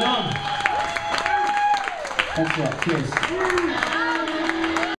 done. Thanks a lot. Cheers.